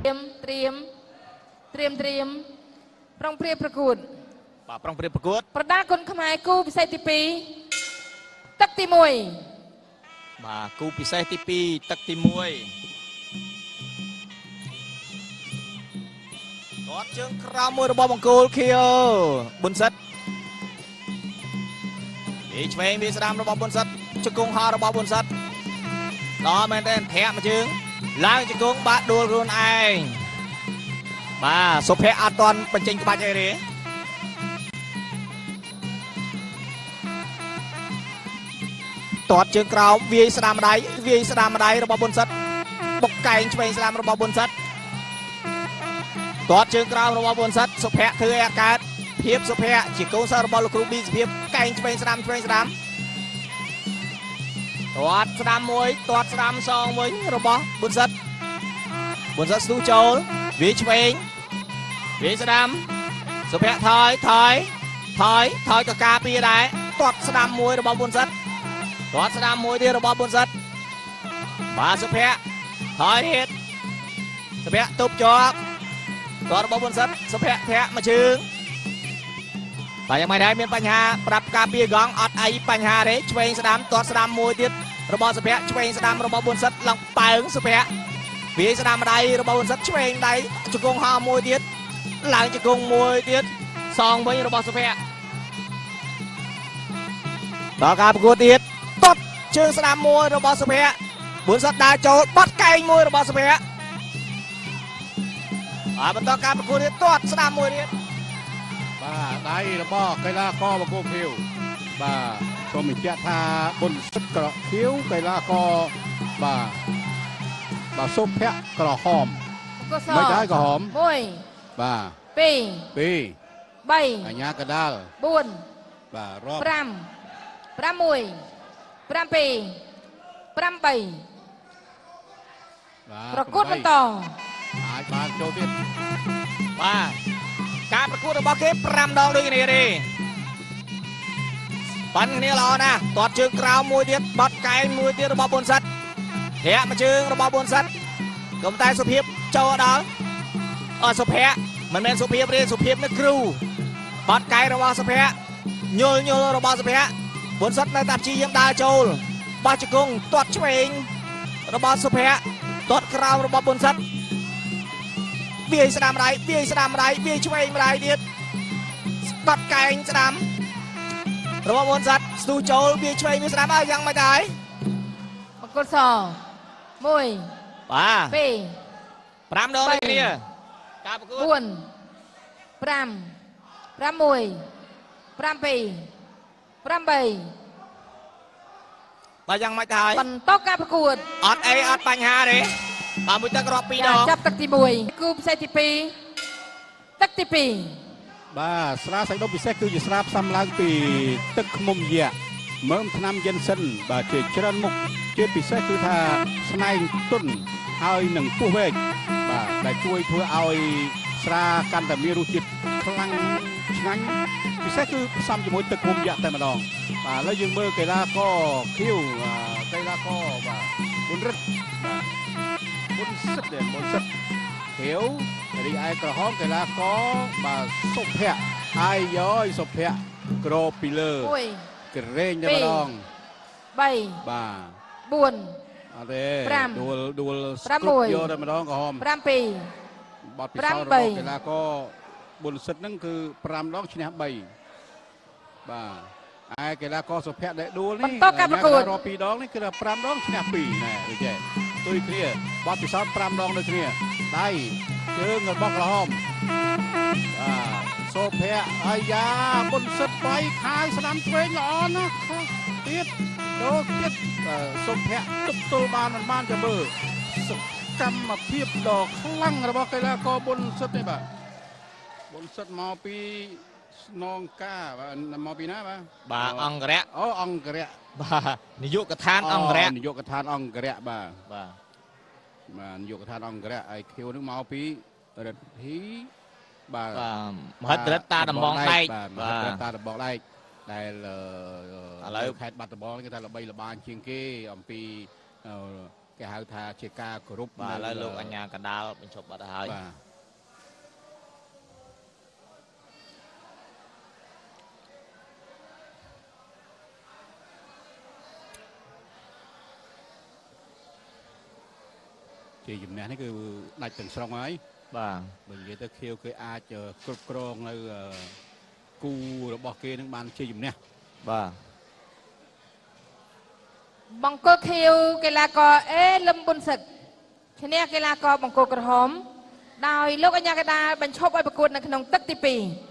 ត្រៀមត្រៀមត្រៀមត្រៀមប្រុងព្រៀបប្រកួត បាទប្រុងព្រៀបប្រកួត ប្រដាគុណខ្មែរគូពិសេសទី2ទឹកទី1បាទគូពិសេសទី2ទឹកទី1គាត់ជើងក្រោមមួយរបស់បង្គោលខៀវប៊ុនសិតវាឆ្វេងវាស្ដាំរបស់ប៊ុនសិតជង្គង់ហោរបស់ប៊ុនសិតដល់មែនទេធាក់មួយជើង ឡើងជង្គង់បាក់ដួលខ្លួនឯងបាទសុភ័ក្រអត់ទាន់បញ្ចេញក្បាច់អីទេទាត់ជើងក្រោមវាយស្ដាំម្ដាយវាយស្ដាំម្ដាយរបស់ប៊ុនសិតបុកកែងឆ្វេងស្ដាំរបស់ប៊ុនសិតទាត់ជើងក្រោមរបស់ប៊ុនសិតសុភ័ក្រធ្វើឲ្យអាកើតភាពសុភ័ក្រជាកូនសិស្សរបស់លោកគ្រូប៊ីសុភាពកែងឆ្វេងស្ដាំឆ្វេងស្ដាំ ទាត់ស្ដាំមួយទាត់ស្ដាំសងវិញរបស់ប៊ុនសិតប៊ុនសិតស្ទុះចូលវាយឆ្វេងវាយស្ដាំសុភ័ក្រថយថយថយថយក៏ការពារដែរទាត់ស្ដាំមួយរបស់ប៊ុនសិតគាត់ស្ដាំមួយទៀតរបស់ប៊ុនសិតបាទសុភ័ក្រហើយទៀតសុភ័ក្រទប់ជាប់គាត់របស់ប៊ុនសិតសុភ័ក្រធាក់មួយជើងតែយ៉ាងម៉េចដែរមានបញ្ហាប្រាប់ការពារកងអត់អីបញ្ហាទេឆ្វេងស្ដាំទាត់ស្ដាំមួយទៀត របស់សុភ័ក្រឆ្វេងស្ដាំរបស់ប៊ុនសិតឡើងប៉ើងសុភ័ក្រវាយស្ដាំម្ដាយរបស់ប៊ុនសិតឆ្វេងដៃជង្គង់ហោមួយទៀតឡើងជង្គង់មួយទៀតសងវិញរបស់សុភ័ក្រដល់ការប្រកួតទៀតតត់ជើងស្ដាំមួយរបស់សុភ័ក្របួនសិតដើរចូលបាត់កែងមួយរបស់សុភ័ក្រហើយបន្តការប្រកួតទៀតទាត់ស្ដាំមួយទៀតបាទដៃរបស់កីឡាករបង្គោលខៀវបាទ សូមបញ្ជាក់ថាបុណ្យសិទ្ធិក្រខៀវកីឡាករបាទបាទសុភ័ក្រក្រហមកុសលមិនដែរក្រហម1បាទ2ពីរ3អញ្ញាកដាល4បាទរាប់5 6 7 8បាទប្រកួតបន្តអាចបានចូលទៀតបាទការប្រកួតរបស់គេ5ដងដូចគ្នាទេ ប៉ាន់គ្នាល្អណាស់ទាត់ជើងក្រោមមួយទៀតបាត់កែងមួយទៀតរបស់ប៊ុនសិតធាក់មួយជើងរបស់ប៊ុនសិតកុំតែសុភាពចូលដល់អត់សុភ័ក្រមិនមែនសុភាពទេសុភាពនេះគ្រូបាត់កែងរបស់សុភ័ក្រញល់ញល់របស់សុភ័ក្រប៊ុនសិតនៅតែព្យាយាមដើរចូលបោះជង្គង់ទាត់ឆ្វេងរបស់សុភ័ក្រទាត់ក្រោមរបស់ប៊ុនសិតវាយស្ដាំម្ដាយវាយស្ដាំម្ដាយវាយឆ្វេងម្ដាយទៀតស្បាត់កែងស្ដាំ របស់មុនសัตว์ស្ទុះចូលវាយឆ្វេងវាយស្ដាំហើយយ៉ាងម៉េចដែរបង្គោលស1បាទ2 5ដងដូចគ្នាការប្រកួត4 5 6 7 8បាទយ៉ាងម៉េចដែរបន្តការប្រកួតអត់អីអត់បញ្ហាទេបាទមួយទឹករាប់2ដចាងចាប់ទឹកទី1គូពិសេសទី2ទឹកទី2 បាទស្រាសាច់ដុំពិសេសគឺជាស្រាផ្សំឡើងពីទឹកឃ្មុំយក្សមើមថ្នាំយិនសិនបាទជាច្រើនមុខជាពិសេសគឺថាស្នែងទុនហើយនឹងពោះវែកបាទដែលជួយធ្វើឲ្យស្រាកាន់តែមានរសជាតិខ្លាំងឆ្ងាញ់ពិសេសគឺផ្សំជាមួយទឹកឃ្មុំយក្សតែម្ដងបាទឥឡូវយើងមើលកីឡាករខៀវអាកីឡាករបាទបុនរិទ្ធបាទបុនសិទ្ធិបុនសិទ្ធិ ខៀវរីឯក្រហមកីឡាករបាទសុភ័ក្រអាយយ៉យសុភ័ក្រក្របពីលើ1ក្រែងតែម្ដង3បាទ4អត់ទេប្រាំដួលដួលប្រាំស្គ្រប់មួយយកតែម្ដងក្រហម7បត់ពិប្រាំសោធន៍បីរបស់កីឡាករបុលសិទ្ធហ្នឹងគឺ5ដងឈ្នះ3បាទឯកីឡាករសុភ័ក្រដែលដួលនេះបន្តការប្រកួតរាប់2ដងនេះគឺថា5ដងឈ្នះ2ណែដូចចេះ ទុយគ្នាបត់ពិសោធន៍5ដងដូចគ្នាដៃជើងរបស់ក្រហមបាទសូភ័ក្រអាយ៉ាបុនសិតបៃខាយស្ដាំឆ្វេងល្អណាស់ទៀតដូរទៀតបាទសូភ័ក្រទប់ទល់បានមិនបានចាំមើលសកម្មភាពដ៏ខ្លាំងរបស់កីឡាករបុនសិតនេះបាទបុនសិតមកពី ស្នងការបាទមកពីណាបាទបាទអង្គរៈអូអង្គរៈបាទនាយកដ្ឋានអង្គរៈនាយកដ្ឋានអង្គរៈបាទបាទបាទនាយកដ្ឋានអង្គរៈហើយខៀវនឹងមកពីរិទ្ធីបាទបាទមហិតរិទ្ធតាដំបងដែកបាទមបាហិតទរិទ្ធតាដំបងដែកដែលអឺឥឡូវនៅខេត្តបាត់ដំបងគេថាល្បីល្បាញជាងគេអំពីអឺគេហៅថាជាការគោរពបាទឥឡូវនៅលោកអញ្ញាកណ្ដាលបញ្ឈប់បាត់ហើយបាទ ជាជំនះនេះគឺដាច់ទាំងស្រុងហើយបាទបើនិយាយទៅខៀវគេអាចអឺគ្រប់គ្រងនៅអឺគូរបស់គេនឹងបានជាជំនះបាទបង្គោលខៀវកីឡាករអេលឹមប៊ុនសឹកឈ្នះកីឡាករបង្គោលក្រហមដោយលោកអញ្ញាកដាលបញ្ឈប់ឲ្យប្រកួតនៅក្នុងទឹកទី2